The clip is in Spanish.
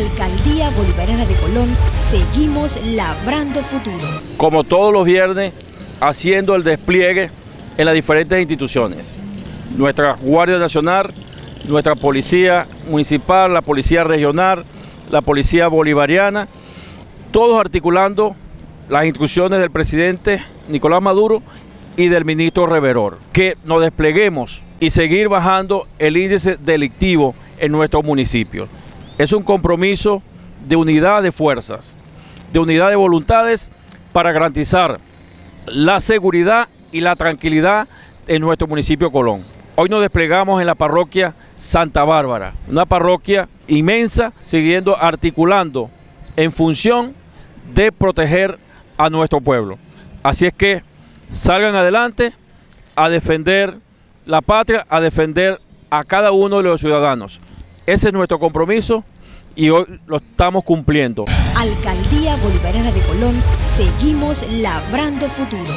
Alcaldía Bolivariana de Colón, seguimos labrando futuro. Como todos los viernes, haciendo el despliegue en las diferentes instituciones. Nuestra Guardia Nacional, nuestra Policía Municipal, la Policía Regional, la Policía Bolivariana, todos articulando las instrucciones del presidente Nicolás Maduro y del ministro Reveror, que nos despleguemos y seguir bajando el índice delictivo en nuestros municipios. Es un compromiso de unidad de fuerzas, de unidad de voluntades para garantizar la seguridad y la tranquilidad en nuestro municipio Colón. Hoy nos desplegamos en la parroquia Santa Bárbara, una parroquia inmensa, siguiendo articulando en función de proteger a nuestro pueblo. Así es que salgan adelante a defender la patria, a defender a cada uno de los ciudadanos. Ese es nuestro compromiso y hoy lo estamos cumpliendo. Alcaldía Bolivariana de Colón, seguimos labrando futuro.